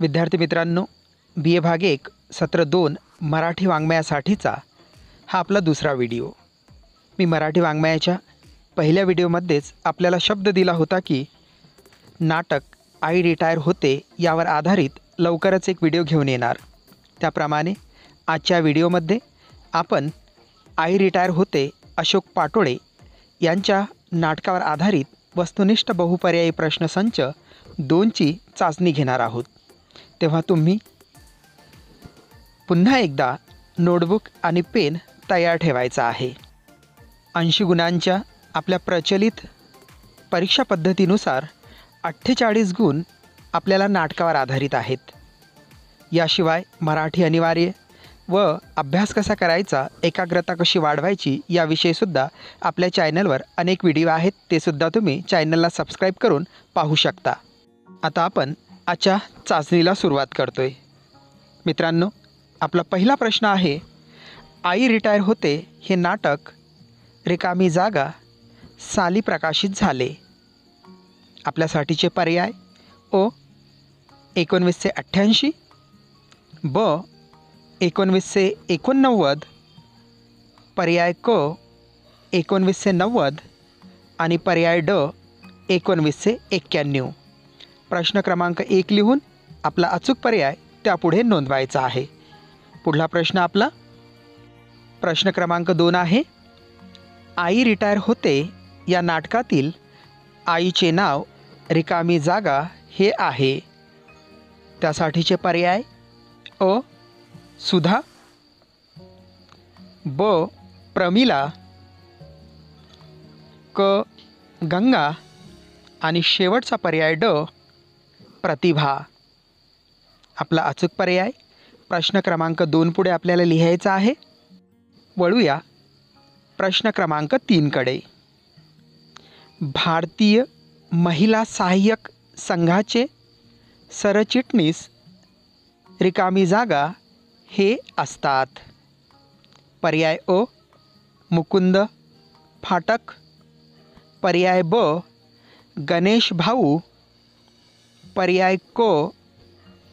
विद्यार्थी मित्रांनो बी ए भाग एक सत्र दोन मराठी वाङ्मयासाठीचा हा आपला दुसरा व्हिडिओ. मी मराठी वाङ्मयाच्या पहिल्या व्हिडिओमध्येच आपल्याला शब्द दिला होता की नाटक आई रिटायर होते यावर आधारित लवकरच एक व्हिडिओ घेऊन येणार. त्याप्रमाणे आजच्या व्हिडिओमध्ये आपण आई रिटायर होते अशोक पाटोळे यांच्या नाटकावर आधारित वस्तुनिष्ठ बहुपर्यायी प्रश्नसंच दोनची चाचणी घेणार आहोत. तेव्हा तुम्ही पुन्हा एकदा नोटबुक आणि पेन तयार ठेवायचा आहे. ऐंशी गुणांच्या आपल्या प्रचलित परीक्षा पद्धतीनुसार अठ्ठेचाळीस गुण आपल्याला नाटकावर आधारित आहेत. याशिवाय मराठी अनिवार्य व अभ्यास कसा करायचा एकाग्रता कशी वाढवायची याविषयीसुद्धा आपल्या चॅनलवर अनेक व्हिडिओ आहेत तेसुद्धा तुम्ही चॅनलला सबस्क्राईब करून पाहू शकता. आता आपण आजच्या चाचणीला सुरुवात करतो आहे मित्रांनो आपला पहिला प्रश्न आहे आई रिटायर होते हे नाटक रिकामी जागा साली प्रकाशित झाले. आपल्यासाठीचे पर्याय ओ एकोणवीसशे अठ्ठ्याऐंशी ब एकोणवीसशे एकोणनव्वद पर्याय क एकोणवीसशे नव्वद आणि पर्याय ड एकोणवीसशे एक्क्याण्णव. प्रश्न क्रमांक एक लिहून आपला अचूक पर्याय त्यापुढे नोंदवायचा आहे. पुढला प्रश्न आपला. प्रश्न क्रमांक दोन आहे. आई रिटायर होते या नाटकातील आईचे नाव रिकामी जागा हे आहे. त्यासाठीचे पर्याय अ. सुधा. ब. प्रमिला. क. गंगा. आणि शेवटचा पर्याय ड. प्रतिभा. आपला अचूक पर्याय. प्रश्न क्रमांक दोन पुढे आपल्याला लिहायचा आहे. वळूया. प्रश्न क्रमांक तीनकडे भारतीय महिला सहाय्यक संघाचे सरचिटणीस रिकामी जागा हे असतात. पर्याय अ मुकुंद. फाटक. पर्याय ब गणेश भाऊ. पर्याय क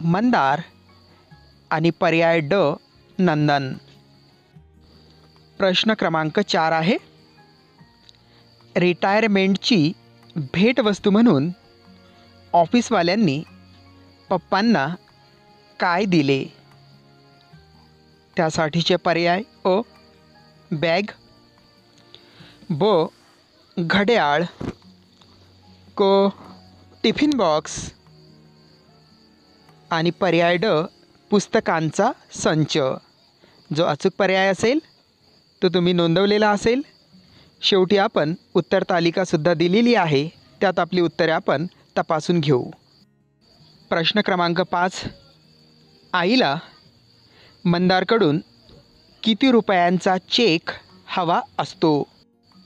मंदार आणि पर्याय ड नंदन. प्रश्न क्रमांक चार आहे. रिटायरमेंटची भेटवस्तू म्हणून ऑफिसवाल्यांनी पप्पांना काय दिले? त्यासाठीचे पर्याय अ बॅग. ब. घड्याळ. क. Tiffin box. आणि पर्याय ड पुस्तकांचा संच. जो अचूक पर्याय असेल तो तुम्ही नोंदवलेला असेल. शेवटी आपण उत्तर तालिकासुद्धा दिलेली आहे. त्यात आपली उत्तरे आपण तपासून घेऊ. प्रश्न क्रमांक पाच. आईला मंदारकडून किती रुपयांचा चेक हवा असतो?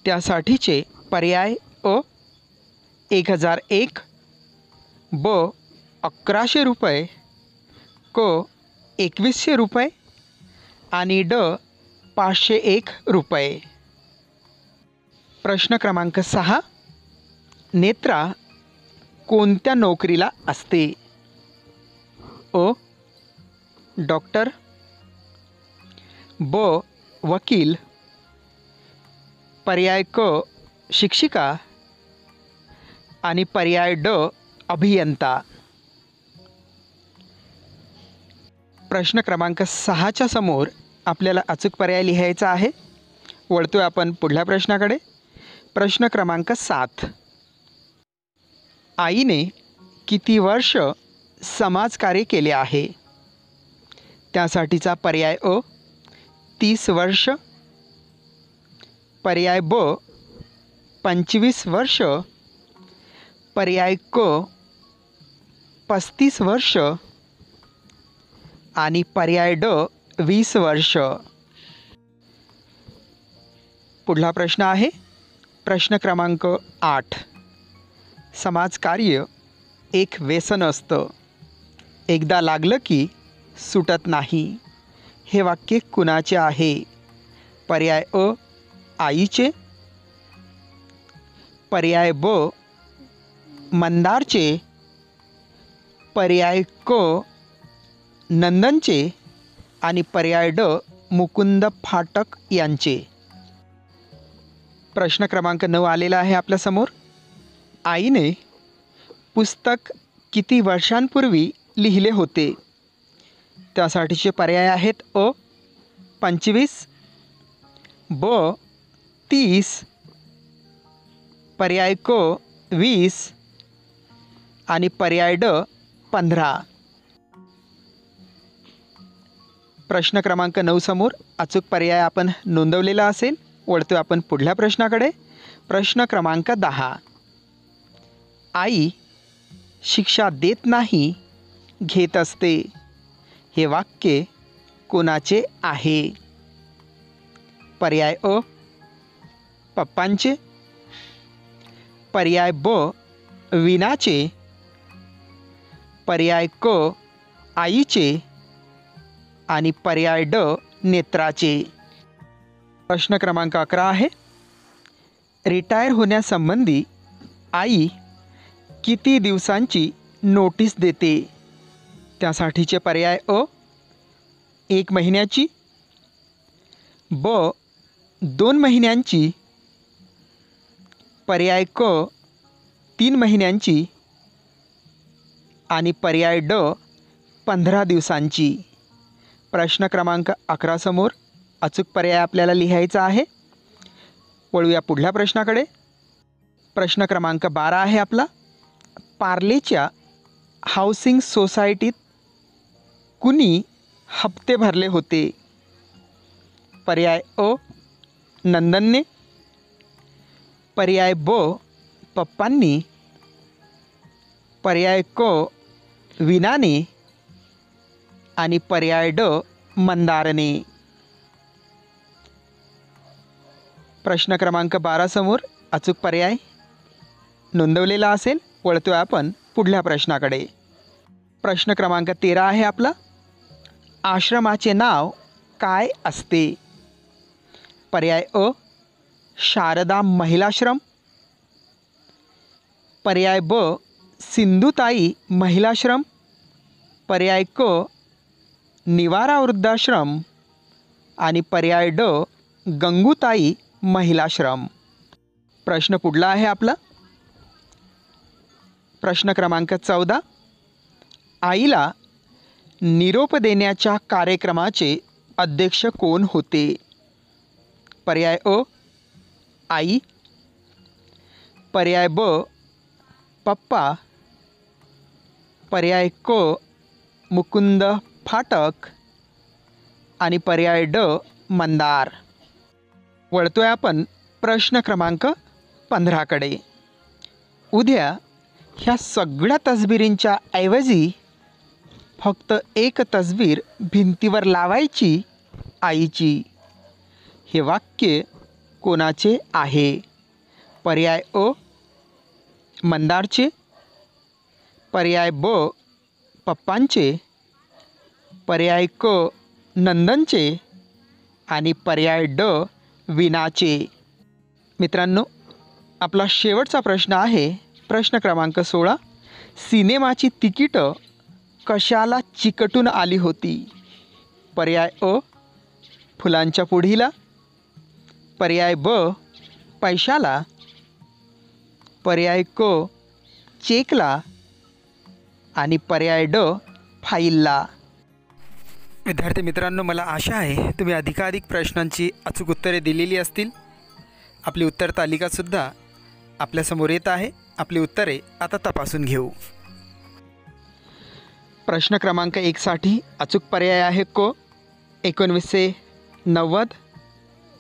त्यासाठीचे पर्याय अ एक हजार एक ब अकराशे रुपये क एकवीसशे रुपये आणि ड पाचशे एक रुपये. प्रश्न क्रमांक सहा नेत्रा कोणत्या नोकरीला असते? अ डॉक्टर ब वकील पर्याय क शिक्षिका आणि पर्याय ड अभियंता. प्रश्न क्रमांक सहाच्या समोर आपल्याला अचूक पर्याय लिहायचा आहे. वळतोय आपण पुढल्या प्रश्नाकडे. प्रश्न क्रमांक सात. आईने किती वर्ष समाजकार्य केले आहे? त्यासाठीचा पर्याय अ तीस वर्ष. पर्याय ब पंचवीस वर्ष. पर्याय क पस्तीस वर्ष. आणि पर्याय ड वीस वर्ष. पुढला प्रश्न आहे. प्रश्न क्रमांक आठ. समाजकार्य एक व्यसन असतं. एकदा लागलं की सुटत नाही. हे वाक्य कुणाचे आहे? पर्याय अ आईचे. पर्याय ब मंदारचे. पर्याय क नंदनचे आणि पर्याय ड मुकुंद फाटक यांचे. प्रश्न क्रमांक नऊ आलेला आहे आपल्यासमोर आईने पुस्तक किती वर्षांपूर्वी लिहिले होते? त्यासाठीचे पर्याय आहेत अ पंचवीस ब तीस पर्याय क वीस आणि पर्याय ड पंधरा. प्रश्न क्रमांक नऊ समोर अचूक पर्याय आपण नोंदवलेला असेल वळतो आपण पुढल्या प्रश्नाकडे. प्रश्न क्रमांक दहा. आई शिक्षा देत नाही घेत असते. हे वाक्य कोणाचे आहे? पर्याय अ पप्पांचे. पर्याय ब विनाचे पर्याय क आईचे. आणि पर्याय ड नेत्राचे. प्रश्न क्रमांक अकरा आहे. रिटायर होण्यासंबंधी आई किती दिवसांची नोटीस देते? त्यासाठीचे पर्याय अ एक महिन्याची ब दोन महिन्यांची पर्याय क तीन महिन्यांची आणि पर्याय ड पंधरा दिवसांची. प्रश्न क्रमांक अकरासमोर अचूक पर्याय आपल्याला लिहायचा आहे. वळूया पुढल्या प्रश्नाकडे. प्रश्न क्रमांक बारा आहे आपला. पार्लेच्या हाऊसिंग सोसायटीत कुणी हप्ते भरले होते? पर्याय अ नंदनने. पर्याय ब पप्पांनी. पर्याय क विनाने आणि पर्याय ड मंदारणे. प्रश्न क्रमांक बारासमोर अचूक पर्याय? नोंदवलेला असेल वळतोय आपण पुढल्या प्रश्नाकडे. प्रश्न क्रमांक तेरा आहे आपला. आश्रमाचे नाव काय असते? पर्याय अ शारदा महिलाश्रम. पर्याय ब सिंधुताई महिलाश्रम. पर्याय क निवारा वृद्धाश्रम आणि पर्याय ड गंगूताई महिलाश्रम. प्रश्न पुढला आहे आपला. प्रश्न क्रमांक चौदा. आईला निरोप देण्याच्या कार्यक्रमाचे अध्यक्ष कोण होते? पर्याय अ आई. पर्याय ब पप्पा. पर्याय क मुकुंद फाटक आणि पर्याय ड मंदार. वळतोय आपण प्रश्न क्रमांक पंधराकडे उद्या ह्या सगळ्या तसबिरींच्या ऐवजी फक्त एक तसबीर भिंतीवर लावायची आईची. हे वाक्य कोणाचे आहे? पर्याय अ मंदारचे. पर्याय ब पप्पांचे. पर्याय क नंदनचे आणि पर्याय ड विनाचे मित्रांनो आपला शेवटचा प्रश्न आहे. प्रश्न क्रमांक सोळा. सिनेमाची तिकीटं कशाला चिकटून आली होती? पर्याय अ फुलांच्या पुढीला. पर्याय ब पैशाला. पर्याय क चेकला. आणि पर्याय ड फाईलला. विद्यार्थी मित्रांनो मला आशा आहे तुम्ही अधिकाधिक प्रश्नांची अचूक उत्तरे दिलेली असतील. आपली उत्तर तालिकासुद्धा आपल्यासमोर येत आहे. आपली उत्तरे आता तपासून घेऊ. प्रश्न क्रमांक एकसाठी अचूक पर्याय आहे को? एकोणवीसशे नव्वद.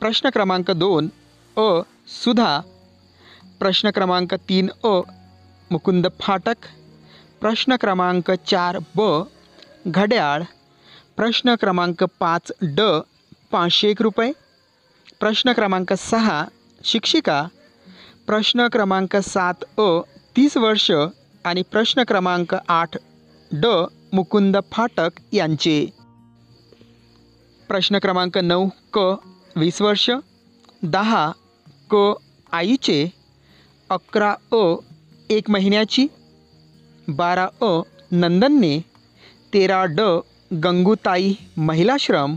प्रश्न क्रमांक दोन अ सुधा. प्रश्न क्रमांक तीन अ मुकुंद फाटक. प्रश्न क्रमांक चार ब घड्याळ. प्रश्न क्रमांक पाच ड पाचशे एक रुपये. प्रश्न क्रमांक सहा शिक्षिका. प्रश्न क्रमांक सात अ तीस वर्ष. आणि प्रश्न क्रमांक आठ ड मुकुंद फाटक यांचे. प्रश्न क्रमांक नऊ क वीस वर्ष. दहा क आईचे. अकरा अ एक महिन्याची. बारा अ नंदनने. तेरा ड गंगूताई महिलाश्रम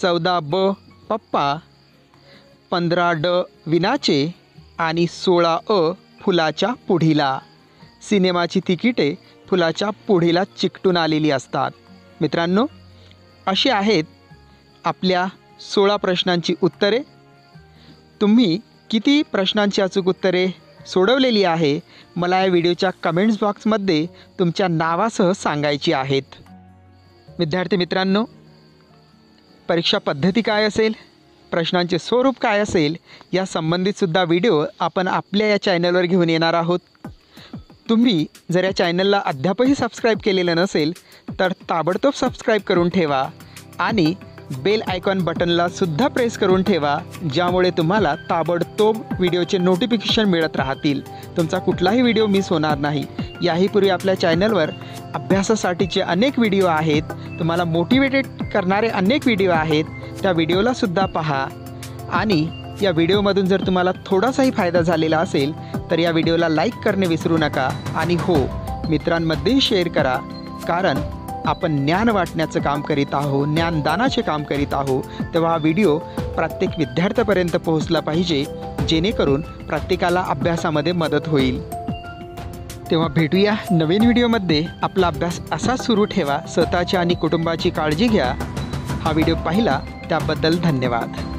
चौदा ब पप्पा पंधरा ड विनाचे आणि सोळा अ फुलाच्या पुढीला. सिनेमाची तिकिटे फुलाच्या पुढीला चिकटून आलेली असतात. मित्रांनो अशी आहेत आपल्या सोळा प्रश्नांची उत्तरे. तुम्ही किती प्रश्नांची अचूक उत्तरे सोडवलेली आहे मला या व्हिडिओच्या कमेंट्स बॉक्समध्ये तुमच्या नावासह सांगायची आहेत. विद्यार्थी मित्रांनो परीक्षा पद्धती काय असेल प्रश्नांचे स्वरूप काय असेल या संबंधितसुद्धा व्हिडिओ आपण आपल्या या चॅनलवर घेऊन येणार आहोत. तुम्ही जर या चॅनलला अद्यापही सबस्क्राईब केलेलं नसेल तर ताबडतोब सबस्क्राईब करून ठेवा आणि बेल आयकॉन बटनला सुद्धा प्रेस करून ठेवा ज्यामुळे तुम्हाला ताबडतोब व्हिडिओचे नोटिफिकेशन मिळत राहतील. तुमचा कुठलाही व्हिडिओ मिस होणार नाही. याहीपूर्वी आपल्या चॅनलवर अभ्यासासाठीचे अनेक व्हिडिओ आहेत. तुम्हाला मोटिवेटेड करणारे अनेक व्हिडिओ आहेत. त्या व्हिडिओला सुद्धा पहा. आणि या व्हिडिओमधून जर तुम्हाला थोडासाही फायदा झालेला असेल तर या व्हिडिओला लाईक करणे विसरू नका. आणि हो मित्रांमध्येही शेअर करा. कारण आपण ज्ञान वाटण्याचं काम करीत आहो ज्ञानदानाचे काम करीत आहो तेव्हा हा व्हिडिओ प्रत्येक विद्यार्थ्यापर्यंत पोहोचला पाहिजे जेणेकरून प्रत्येकाला अभ्यासामध्ये मदत होईल. तेव्हा भेटूया नवीन व्हिडिओमध्ये. आपला अभ्यास असाच सुरू ठेवा स्वतःची आणि कुटुंबाची काळजी घ्या. हा व्हिडिओ पाहिला त्याबद्दल धन्यवाद.